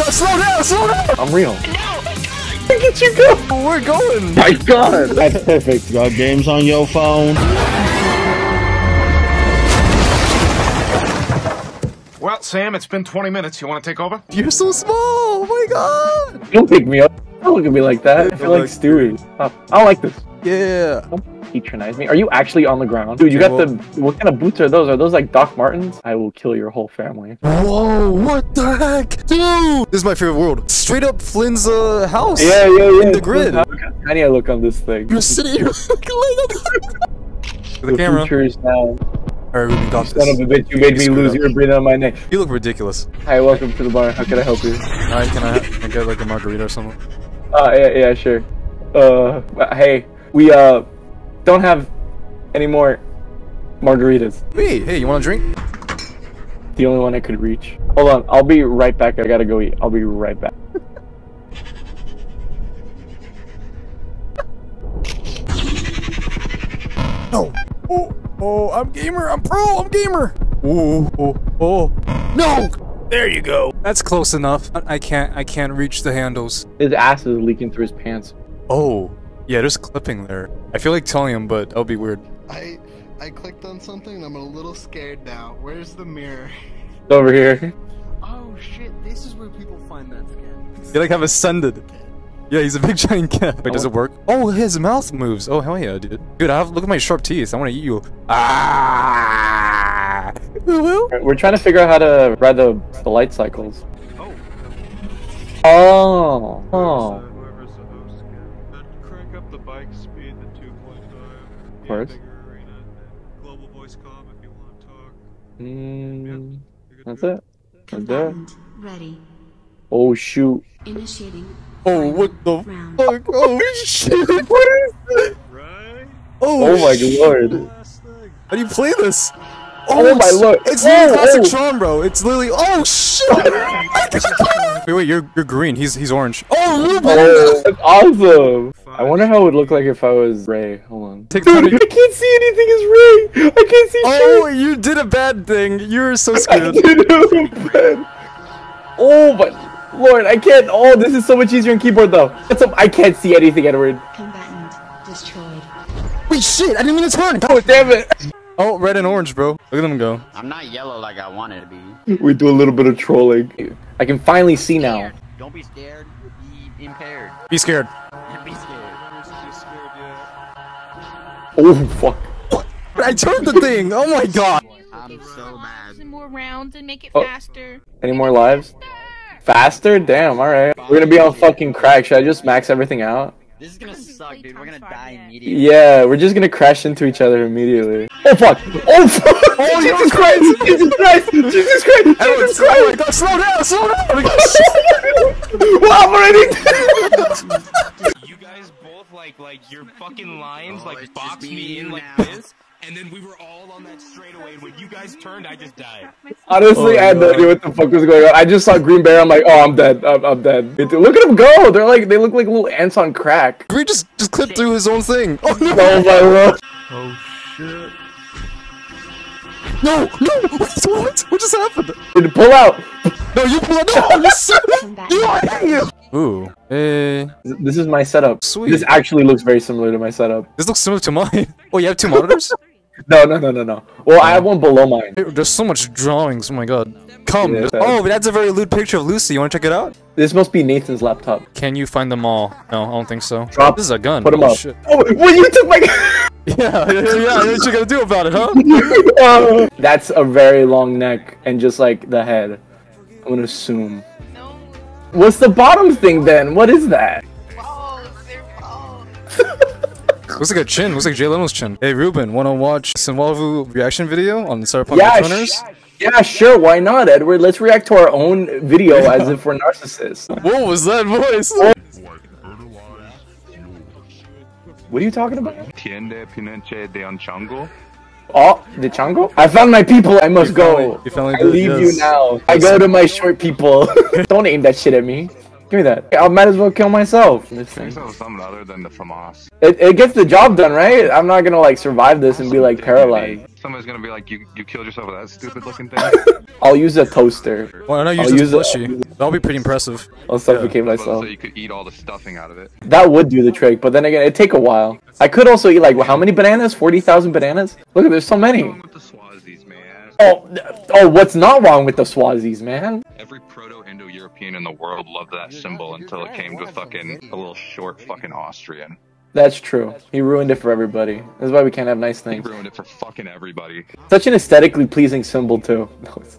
god, slow down, slow down! I'm real. No! Look at you go! Oh, we're going! My god! That's perfect. Got games on your phone? Well, Sam, it's been 20 minutes. You want to take over? You're so small! Oh my god! Don't pick me up. Don't look at me like that. I feel like Stewie. I don't like this. Yeah. Don't patronize me. Are you actually on the ground? Dude, you Okay, got the. What kind of boots are those? Are those like Doc Martens? I will kill your whole family. Whoa, what the heck? Dude! This is my favorite world. Straight up Flynn's uh, house. Yeah, yeah, yeah. In the grid. Look how tiny I look on this thing. You're sitting here looking like the the camera. future is now. Alright, we got Son of a bitch, you made me lose up. your breathing on my neck. You look ridiculous. Hi, welcome to the bar. How can I help you? Alright, can I, can I get like a margarita or something? Uh, yeah, yeah, sure. Uh, hey, we, uh, don't have any more margaritas. Hey, hey, you want a drink? The only one I could reach. Hold on, I'll be right back. I gotta go eat. I'll be right back. No. Oh, oh, I'm gamer. I'm pro. I'm gamer. Oh, oh, oh. No. There you go. That's close enough. I can't. I can't reach the handles. His ass is leaking through his pants. Oh, yeah. There's clipping there. I feel like telling him, but that'll be weird. I I clicked on something and I'm a little scared now. Where's the mirror? It's over here. Oh shit, this is where people find that skin. You like have ascended. Yeah, he's a big giant cat. Wait, does it work? Oh, his mouth moves. Oh, hell yeah, dude. Dude, I have, look at my sharp teeth. I want to eat you. Ah! We're trying to figure out how to ride the, the light cycles. Oh. Oh. Whoever's course. Bigger arena, and global voice comm if you want to talk. Mm, You're that's to go. it. That's it. Ready. Oh shoot. Initiating. Oh, what the round. fuck? Oh, shit. What is this? Right? Oh, Oh my shit. lord. How do you play this? Oh my lord. It's Oh, literally classic oh. Tron, bro. It's literally. Oh shit! wait, wait. You're you're green. He's he's orange. Oh, Ruben. Oh, that's awesome. I wonder how it would look like if I was Ray. Hold on. Take Dude, I can't see anything as Ray. I can't see Oh, you did a bad thing. You're so shit. I screwed. did it, man. Oh my lord, I can't. Oh, this is so much easier on keyboard though. That's a, I can't see anything, Edward. Combatant destroyed. Wait, shit! I didn't mean to turn. Oh damn it. Oh, red and orange, bro. Look at them go. I'm not yellow like I wanted to be. We do a little bit of trolling. I can finally see now. Don't be scared. Be impaired. Be scared. Be scared. You scared yet? Oh fuck. I turned the thing. Oh my god. I'm so bad. Some more rounds and make it Oh. faster. Any more lives? Faster? Damn, alright. We're gonna be on fucking crack. Should I just max everything out? This is gonna suck, dude. We're gonna die immediately. Yeah, we're just gonna crash into each other immediately. Oh fuck! Oh fuck! Oh, Jesus Christ! Jesus Christ! Jesus Christ! Everyone, Jesus slow, oh my Christ! god, slow down, slow down. Wow, already! You like like your fucking lines Oh, like it's just boxed me me in you like this, and then we were all on that straightaway. And when you guys turned, I just died. Honestly, Oh, I had no no. idea what the fuck was going on. I just saw Green Bear. I'm like, oh, I'm dead. I'm, I'm dead. It- Look at him go. They're like, they look like little ants on crack. Green just just clipped through his own thing. Oh no. Oh my lord. Oh shit. No, no, what, what, what just happened? Dude, Pull out. No, you pull out! No, you said you I hate you. Ooh, hey, This is my setup. Sweet. This actually looks very similar to my setup. this looks similar to mine. Oh, you have two monitors? No, no, no, no, no. Well, I have one below mine. There's so much drawings. Oh my god. Come. Yeah. Oh, that's a very lewd picture of Lucy. You want to check it out? This must be Nathan's laptop. Can you find them all? No, I don't think so. Drop- This is a gun. Put him oh, up. Shit. Oh, well, you took my. Yeah, yeah, yeah, yeah. What you gonna do about it, huh? Uh, That's a very long neck and just like the head. I'm gonna assume. No. What's the bottom thing then? What is that? Balls. They're balls. Looks like a chin. Looks like Jay Leno's chin. Hey, Ruben, wanna watch Synthwavu reaction video on Cyberpunk Yeah, Edge Runners? sh- yeah, sure. Why not, Edward? Let's react to our own video as if we're narcissists. What was that voice? Oh. What are you talking about? Tiende pinche de Anchango. Oh, the Chango? I found my people. I must go. finally- you finally I leave yes. you now. I go to my short people. Don't aim that shit at me. Give me that. I might as well kill myself. This thing. something other than the FAMAS. It, it gets the job done, right? I'm not gonna like survive this and be like paralyzed. Somebody's gonna be like, you you killed yourself with that stupid looking thing. I'll use a toaster. Why not I'll use this use it- plushie? That'll be pretty impressive. I'll suffocate So myself. So you could eat all the stuffing out of it. That would do the trick, but then again, it'd take a while. I could also eat like how many bananas? Forty thousand bananas? Look, there's so many. With the Swazis, man. Oh, oh, what's not wrong with the Swazis, man? Every proto-Indo-European in the world loved that symbol until it came to fucking a little short fucking Austrian. That's true. He ruined it for everybody. That's why we can't have nice things. He things. ruined it for fucking everybody. Such an aesthetically pleasing symbol too. No, it's-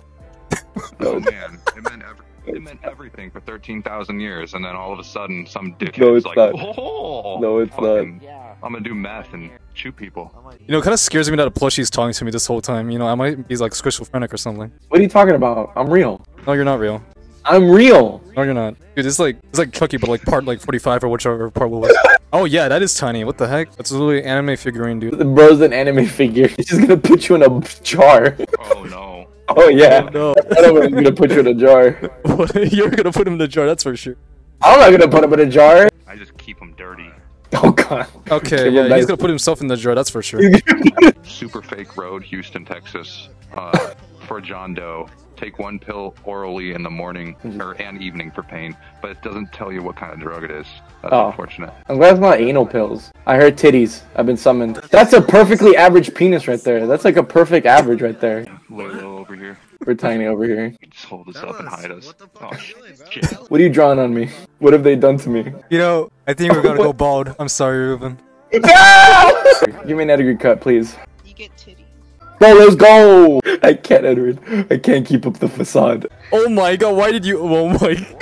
Oh man, it meant every, it meant everything for thirteen thousand years, and then all of a sudden, some dickhead's No, it's like, not. "Oh, No, it's fucking, I'm gonna do meth and shoot people." You know, it kind of scares me that a plushie's talking to me this whole time. You know, I might be like schizophrenic or something. What are you talking about? I'm real. No, you're not real. I'm real. No, you're not. Dude, it's like it's like Chucky, but like part like 45 or whichever part was. Oh yeah, that is tiny. What the heck? That's literally an anime figurine, dude. The bro's an anime figure. He's just gonna put you in a jar. Oh no. Oh yeah. No, I know I'm gonna put you in a jar. you're gonna put him in the jar. That's for sure. I'm not gonna put him in a jar. I just keep him dirty. Oh god. Okay, Okay, well, yeah, he's gonna put himself in the jar. That's for sure. Super fake road, Houston, Texas. Uh, for John Doe. Take one pill orally in the morning hmm. or and evening for pain, but it doesn't tell you what kind of drug it is. That's Oh. unfortunate. I'm glad it's not anal pills. I heard titties. I've been summoned. That's a perfectly average penis right there. That's like a perfect average right there. Lay low over here. We're tiny over here. Just hold this up and hide us. What the Oh fuck shit. are you doing, What are you drawing on me? What have they done to me? You know, I think we're gonna go bald. I'm sorry, Ruben. Give me an Edgar cut, please. You get titties. Bro, let's go! I can't, Edward. I can't keep up the facade. Oh my god, why did you? Oh my.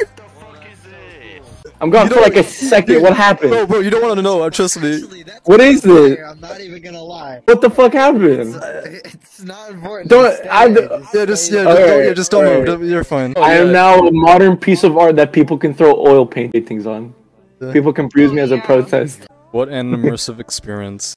I'm gone You for know- like a second. What happened? Bro, bro, you don't want to know. uh, Trust me. Actually, What is this? I'm not even gonna lie. What the fuck happened? It's not important. Don't- I- Yeah, just yeah, there. just, Okay, don't, yeah, just don't move. You're fine. I am now a modern piece of art that people can throw oil paintings on. People can bruise me as a protest. What an immersive experience.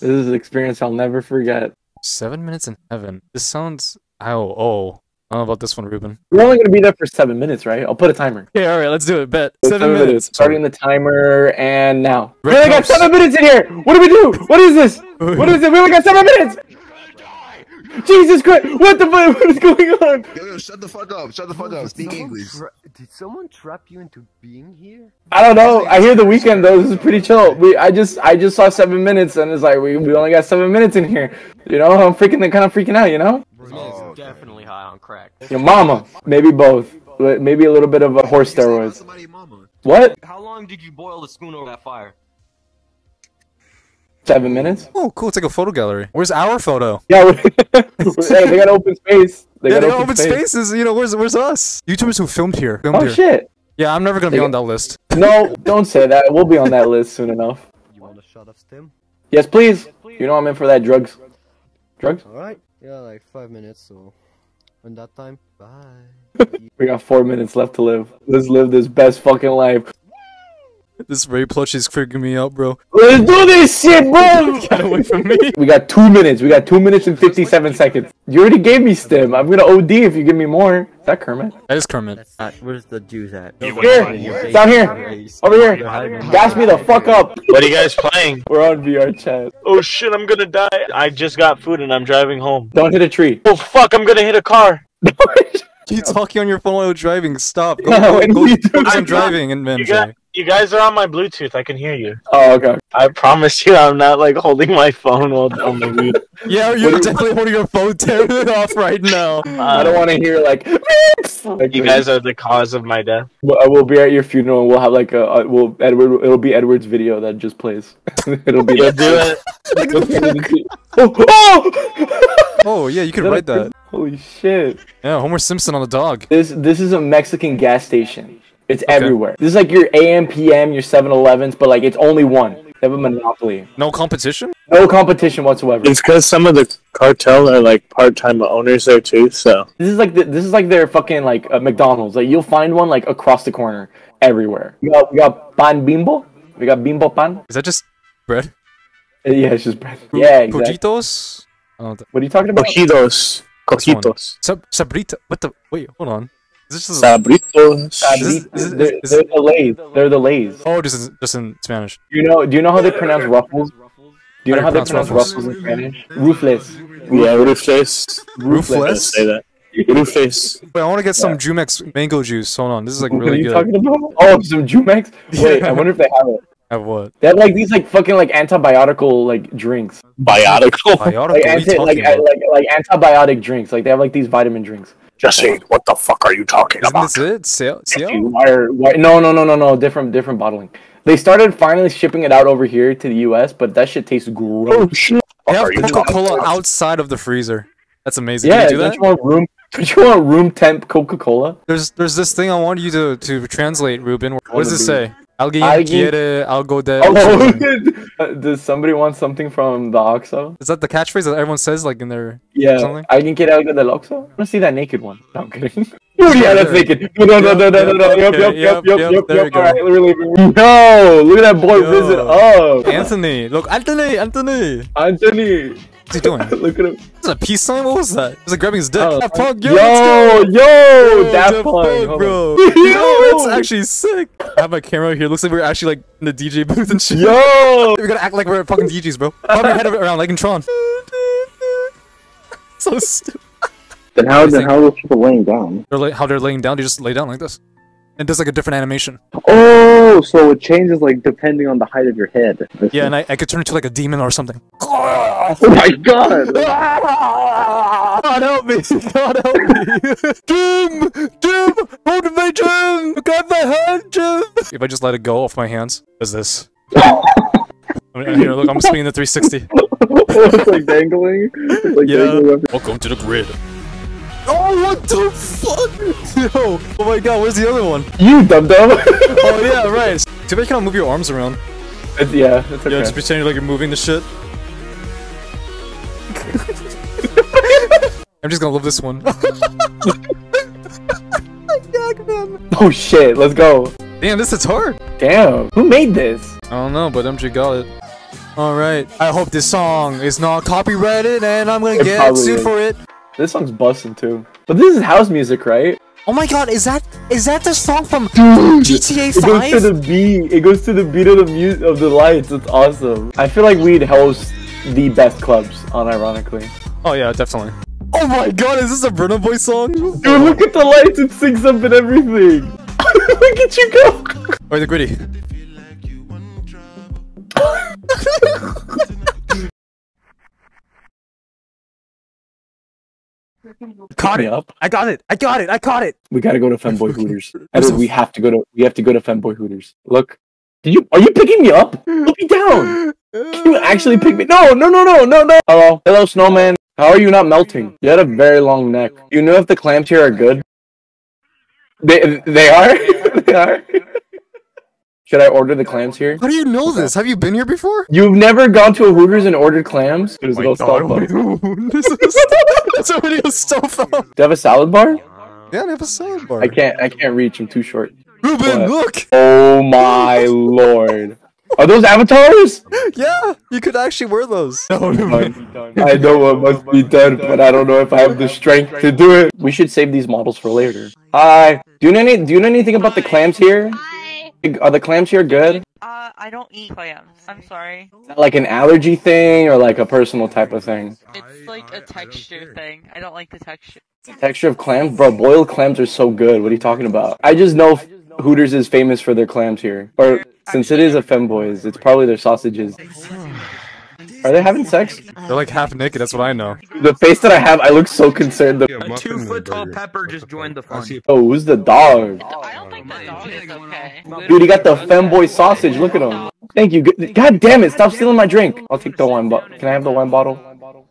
This is an experience I'll never forget. Seven minutes in heaven. This sounds. Oh, oh. I don't know about this one, Ruben. We're only gonna be there for seven minutes, right? I'll put a timer. Okay, all right, let's do it. Bet seven, minutes. Starting the timer and now. Red we only got seven minutes in here. What do we do? What is this? What is it? We only got seven minutes. Jesus Christ! What the fuck? What is going on? Yo, yo, shut the fuck up. Shut the fuck up. Speak English. did someone trap you into being here? I don't know. I hear the Weeknd though. This is pretty chill. We, I just, I just saw seven minutes, and it's like we, we only got seven minutes in here. You know, I'm freaking, kind of freaking out. You know, Oh, definitely high on crack. your mama, maybe both, maybe a little bit of a horse steroids. Somebody, mama. What? How long did you boil the spoon over that fire? Seven minutes? Oh, cool. It's like a photo gallery. Where's our photo? Yeah. we- hey, they got open space. They yeah, got they open, open space. spaces. You know, where's where's us? YouTubers who filmed here. Filmed Oh here. shit! Yeah, I'm never gonna They be got- on that list. No, don't say that. We'll be on that list soon enough. You want a shot of stim? Yes, please. You know I'm in for that drugs. Drugs? Alright. Yeah, like five minutes, so. In that time, bye. We got four minutes left to live. Let's live this best fucking life. This Ray plush is freaking me out, bro. Let's do this shit, bro! Get away from me. We got two minutes. We got two minutes and 57 seconds. You already gave me stim. I'm gonna OD if you give me more. Is that Kermit? That is Kermit. where's the juice at? Here! Down here! Over here! Gas me the fuck up! What are you guys playing? We're on VR chat. Oh shit, I'm gonna die. I just got food and I'm driving home. Don't hit a tree. Oh fuck, I'm gonna hit a car. You talking on your phone while driving? Stop. Go, No, go, when go you do focus that- driving and You, Benji. got, you guys are on my Bluetooth. I can hear you. Oh, okay. I promise you, I'm not like holding my phone while on the mute. Yeah, you're definitely holding your phone. Tearing it off right now. I don't want to hear like. like You guys are the cause of my death. Well, I will be at your funeral. and We'll have like a, a we'll Edward. It'll be Edward's video that just plays. it'll be. You'll do it. Oh, oh! Oh yeah, you could write that. Holy shit! Yeah, Homer Simpson on the dog. This this is a Mexican gas station. It's everywhere. This is like your AM, PM, your 7-Elevens, but like it's only one. They have a monopoly. No competition. No competition whatsoever. It's because some of the cartel are like part-time owners there too. So This is like the, this is like their fucking like uh, McDonald's. Like you'll find one like across the corner, everywhere. We got we got pan bimbo. We got bimbo pan. Is that just bread? Uh, Yeah, it's just bread. Yeah, exactly. Cojitos. Oh, th- What are you talking about? cojitos, this one. cojitos, Sab- Sabrita. What the? Wait, hold on. Is this just? sabritos. Is this- these- they're, is- they're the lays. They're the lays. Oh, just in, just in Spanish. Do you know? Do you know how they pronounce ruffles? Do Do you know How how they pronounce pronounce Ruffles in Spanish? Ruthless. Yeah, Ruthless. Roofless? Say that. Ruthless. Wait, I want to get some Jumex mango juice. Hold on, this is like What are really you good. talking about? Oh, some Jumex. Wait, I wonder if they have it. Have what? They have like these like fucking like antibiotical like drinks. Biotical. Biotic? Like, what are anti- talking like, like like antibiotic drinks. Like they have like these vitamin drinks. Jesse, what the fuck are you talking Isn't about? this it? Seal? Seal? Why are- why- no, no, no, no, no. Different, different bottling. They started finally shipping it out over here to the U.S., but that shit tastes oh, gross. Oh shit. They have Coca Cola outside of the freezer. That's amazing. yeah, Can you do that? you want room? Don't you want room temp Coca Cola? There's there's this thing I want you to to translate, Ruben. What does it say? Alguien Alguien- quiere algo de. Oh, does somebody want something from the Oxxo? Is that the catchphrase that everyone says like in their Yeah. something? ¿Alguien quiere algo del Oxxo? I want to see that naked one. No, I'm kidding. Oh, yeah, that's naked. No, no, no, no, no, no, no. Yep, yep, yep, yep, yep, yep, yep, there you yep. go. Alright, we're leaving. Yo, look at that boy Yo. visit up. Anthony, look, Anthony, Anthony. Anthony. What's he doing? Look at him. Is a peace sign? What was that? He's like grabbing his dick. Oh, Daft Punk, yo, yo, yo, let's yo, Daft Daft Punk, Punk, bro. Yo, that's Yo. actually sick. I have my camera here. Looks like we're actually like in the DJ booth and shit. Yo. we gotta act like we're fucking DJs, bro. Pop your head around like in Tron. so stupid. Then how then how are those people laying down? They're like how they're laying down. They just lay down like this, and does like a different animation. Oh, so it changes like depending on the height of your head. I. Yeah, and I, I could turn into like a demon or something. Oh my god! God help me! God help me! Jim! Jim! Motivation! Got my hand, Jim! If I just let it go off my hands, does this? I mean, here, look, I'm spinning the 360. it's like dangling. It's like Yeah. dangling Welcome to the grid. Oh, what the fuck? Yo! Oh my god, where's the other one? You dum dum. Oh yeah, right. Too bad you cannot move your arms around. It's- yeah, it's okay. Yeah, just pretending like you're moving the shit. I'm just gonna love this one. Oh shit, let's go. Damn, this is hard. Damn, who made this? I don't know, but MG got it. Alright, I hope this song is not copyrighted and I'm gonna It get sued is. for it. This song's busting too. But this is house music, right? Oh my god, is that is that the song from Dude, GTA It goes to the beat. It goes to the beat of the music of the lights. It's awesome. I feel like we'd host the best clubs, unironically. Oh yeah, definitely. Oh my god, is this a Burna Boy song? Dude, look at the lights. It syncs up and everything. look at you go. Or the gritty. Caught me it. up. I got it. I got it. I caught it. We gotta go to Femboy Hooters. Edward, we have to go to. We have to go to Femboy Hooters. Look. Did you? Are you picking me up? Put me down. Can you actually pick me? No, no, no, no, no, no. Hello, hello, snowman. How are you not melting? You had a very long neck. You know if the clams here are good? They they are. they are. Should I order the clams here? How do you know this? Have you been here before? You've never gone to a Hooters and ordered clams? There's Oh no my God, Starbucks. this is that's already a stuff up. Do you have a salad bar? Yeah, they have a salad bar. I can't. I can't reach. I'm too short. Ruben, What? look. Oh my lord! Are those avatars? Yeah, you could actually wear those. No, I know what must be done, but I don't know if I have the strength to do it. We should save these models for later. Hi. Do you know any? Do you know anything about the clams here? Are the clams here good? Uh, I don't eat clams. I'm sorry. Is that like an allergy thing or like a personal type of thing? It's like a texture thing. I don't like the texture. Texture of clams, bro. Boiled clams are so good. What are you talking about? I just know Hooters is famous for their clams here, or since it is a femboys, it's probably their sausages. Are they having sex? They're like half naked. That's what I know. The face that I have, I look so concerned. The- A two foot tall pepper just joined the fun. oh, who's the dog? I don't think the dog is okay. Dude, he got the femboy sausage. Look at him. Thank you. God damn it! Stop stealing my drink. I'll take the wine bottle. Can I have the wine bottle?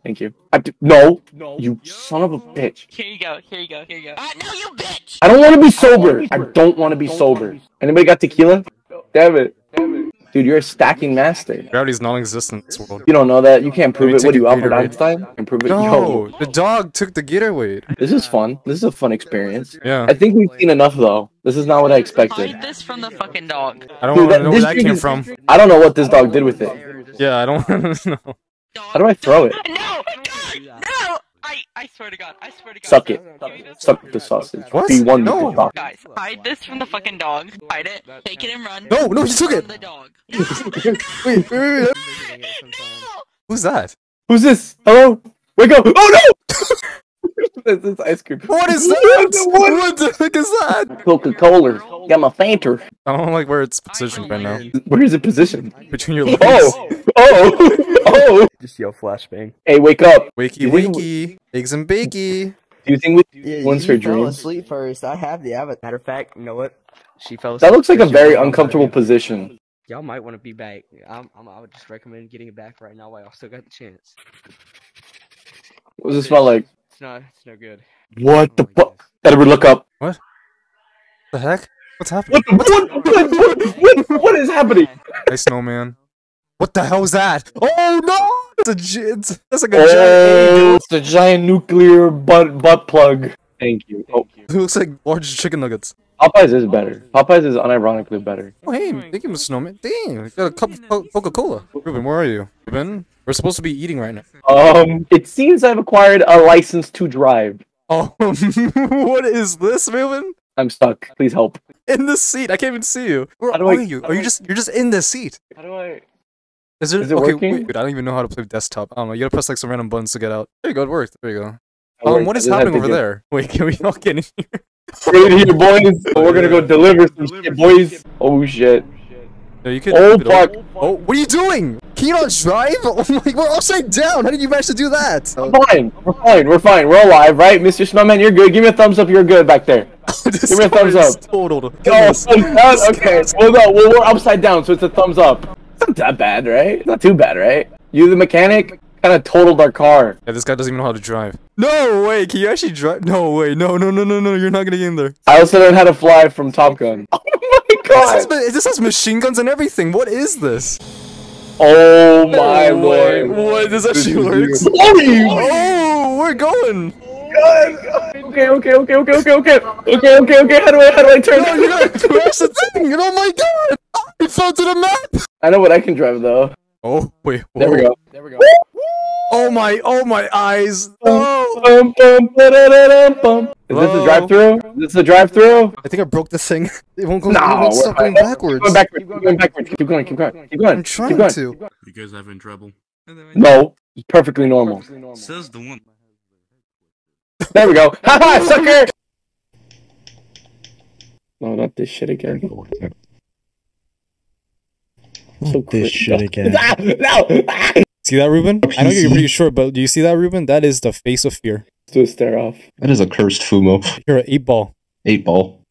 Thank you. I d- no, you son of a bitch. Here you go. Here you go. Here you go. Ah, no, you bitch! I don't want to be sober. I don't want to be sober. Anybody got tequila? Damn it. Dude, you're a stacking master. Gravity's non-existent in this world. You don't know that. You can't prove Let it. me What are take you, a Albert Gatorade. Einstein? Can prove it. No, Yo, the dog took the Gatorade. this is fun. This is a fun experience. Yeah. I think we've seen enough though. This is not what I expected. Hide this from the fucking dog. I don't Dude, that- know where that came is- from. I don't know what this dog did with it. Yeah, I don't know. How do I throw it? No! God! No! I, I swear to God. I swear to God. Suck it. Suck the sausage. What? Be one No. with the dog. Guys, hide this from the fucking dog. Hide it. Take it and run. No, no, he took it. the dog. wait, wait, wait, wait. No! Who's that? Who's this? Hello? Wake up! Oh no! this is ice cream. What is What that? what- What the heck is that? Coca Cola. Got my Fanta. I don't like where it's positioned right now. Where is it positioned? Between your oh. legs. Oh! Oh! Oh! Just yell flashbang. Hey, wake up! Wakey wakey. Eggs and bakey. Do you think we Yeah, once you her fell dream? asleep first. I have the avatar. Matter of fact, you know what? She fell asleep. That looks like a very uncomfortable position. Y'all might want to be back. I'm, I'm, I would just recommend getting it back right now while y'all still got the chance. What does it smell like? It's not. It's no good. What the fuck? Edward, look up. What? The heck? What's happening? What, what, what, what, what, what is happening? Hey, snowman. What the hell is that? Oh no! It's a gi- it's, that's like a Oh, giant it's a giant nuclear butt butt plug. Thank you. Oh, egg. It looks like large chicken nuggets. Popeyes is better. Popeyes is unironically better. Oh hey, thank you, Mr. Snowman. Dang, I got a cup of Coca Cola. Ruben, where are you? Ruben, we're supposed to be eating right now. Um, it seems I've acquired a license to drive. Oh, what is this, Ruben? I'm stuck. Please help. In the seat. I can't even see you. Where How do are I- you? Are you I- just you're just in the seat? How do I? Is it, Is it okay? working? Wait, wait, I don't even know how to play desktop. I don't know. You gotta press like some random buttons to get out. There you go. It worked. There you go. It Um, worked. what I is just had happening over there? Wait, can we all get in here? We're in here, boys. We're gonna go deliver some shit, boys. Oh shit. No, you could. Oh fuck. Oh, oh, what are you doing? Can you not drive? Oh my, we're upside down. How did you manage to do that? We're fine. We're fine. We're fine. We're alive, right, Mr. Snowman? You're good. Give me a thumbs up. You're good back there. Give me a thumbs up. Totaled. Oh, thumbs okay. Well, no. Well, we're upside down, so it's a thumbs up. It's not that bad, right? It's not too bad, right? You, the mechanic, kind of totaled our car. Yeah, this guy doesn't even know how to drive. No way. Can you actually drive? No way. No, no, no, no, no. You're not gonna get in there. I also learned how to fly from Top Gun. Oh My This, has, this has machine guns and everything. What is this? Oh my No way. lord! What? This actually is works. Oh, we're going. Okay, okay, okay, okay, okay, okay, okay, okay, okay. How do I, how do I turn? No, you're gonna crash the thing. Oh my god. I fell to the map. I know what I can drive though. Oh wait. There we go. There we go. Oh my. Oh my eyes. Oh. Bum, bum, Is this Hello? a drive-through? Is this a drive-through? I think I broke this thing. It won't go. No, it won't stop going backwards. Going backwards. Keep going backwards. Keep going. Keep going. Keep going. I'm trying keep going. to. You guys having trouble? No, it's perfectly normal. Says the one. There we go. Haha, sucker! No, not this shit again. So This shit again. No! See that, Ruben? I know you're pretty short, but do you see that, Ruben? That is the face of fear. Do a stare off. That is a cursed Fumo. You're an eight ball. Eight ball.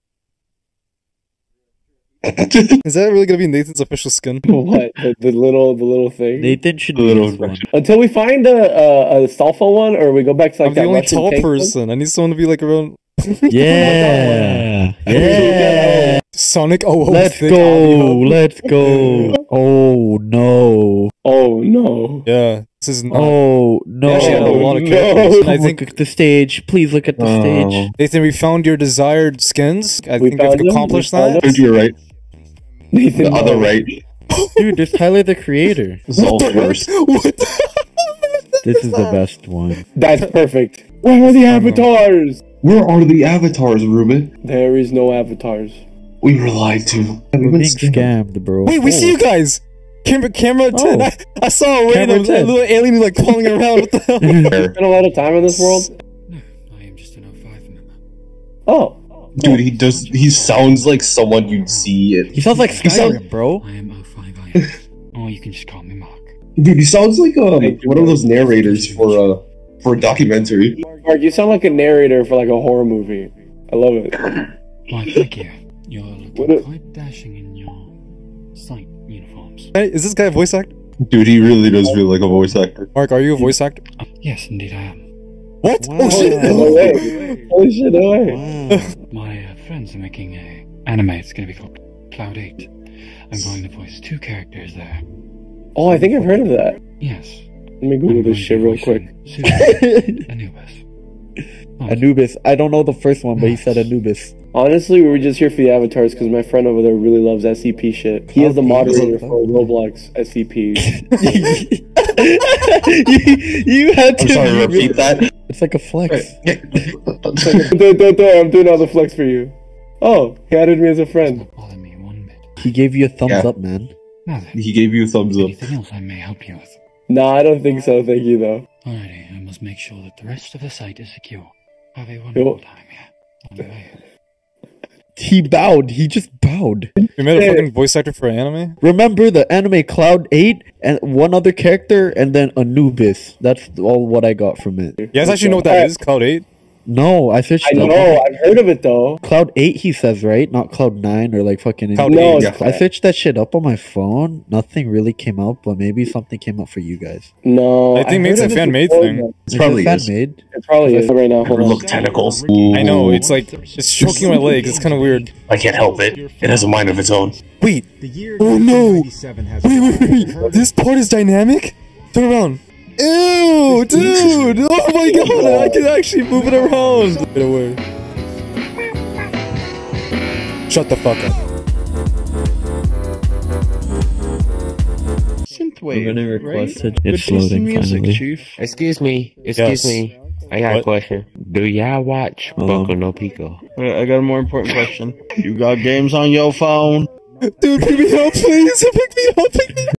Is that really gonna be Nathan's official skin? What? The, the little, the little thing. Nathan should be Little- this one. Until we find a a, a Salfa one, or we go back to like I'm the that only Russian tall tank one? person. I need someone to be like around. Yeah. Yeah. Sonic. Oh, oh Let's go. Let's go. Oh no. Oh no! Yeah, this is. Not... Oh no. Actually a lot of no. I think look at the stage. Please look at the Oh. stage. Nathan, we found your desired skins. I We think we've them? accomplished We that. them? To your right. Nathan, The other no. right. Dude, just highlight the creator. This is all first. What the- This is the best one. That's perfect. Where are the avatars? Where are the avatars, Ruben? There is no avatars. We were lied to. We're being scammed, bro. Wait, we see you guys. Camera, camera Oh. 10. I, I saw a random 10. little alien like crawling around. What the hell? Spent a lot of time in this world. No, I am just an 05 member. Oh, Dude, he does. He sounds like someone you'd see. He sounds like He sounds- Skyrim, bro. I am 05 IX. or you can just call me Mark. Dude, he sounds like um, one of those narrators for uh for a documentary. Mark, you sound like a narrator for like a horror movie. I love it. Why, thank you. You're What looking a- quite dashing in your site uniforms. Hey, is this guy a voice actor? Dude, he really does feel like a voice actor. Mark, are you a voice actor? Yes, indeed I am. What? Wow. Oh shit! No way. Holy shit, no way. Wow. My uh, friends are making a anime. It's going to be called Cloud 8. I'm going to voice two characters there. Oh, I think I've heard of that. Yes. Let me Google this shit real quick. Anubis. Hmm. Anubis. I don't know the first one, but he said hmm. Anubis. Honestly, we were just here for the avatars because my friend over there really loves SCP shit. He is the moderator for Roblox SCP. you, you had to. I'm sorry, repeat that. It's like a flex. don't, don't, don't, I'm doing all the flex for you. Oh, he added me as a friend. Bother me one bit. He gave you a thumbs Yeah. up, man. Now he gave you a thumbs up. anything else I may help you with? No, I don't think so. Thank you though. Alrighty, I must make sure that the rest of the site is secure. Have a wonderful time, yeah. On my way. He bowed. He just bowed. We made a fucking voice actor for anime. Remember the anime Cloud 8 and one other character and then Anubis. That's all what I got from it. You guys actually know what that is? Cloud Eight. No, I searched I up- know. I've heard of it though. Cloud 8 he says, right? Not Cloud 9 or like fucking Cloud No, 8. I searched that shit up on my phone. Nothing really came out, but maybe something came up for you guys. No, I think maybe it's a fan-made thing. though. Is It probably fan made? It probably is right now. Hold on. Look, tentacles. I know. It's like it's choking my legs. It's kind of weird. I can't help it. It has a mind of its own. Wait. The year Oh no! has Wait, wait, wait! This part is dynamic. Turn around. Ew, dude! Oh my god! I can actually move it around. Get away. Shut the fuck up. Synthwave. gonna right? request it. It's loading music, finally. Chief. Excuse me. Excuse Yes. me. I got What? a question. Do y'all watch Um, Boku no Pico? I got a more important question. You got games on your phone? Dude, pick me up, please. Pick me up. Pick me up.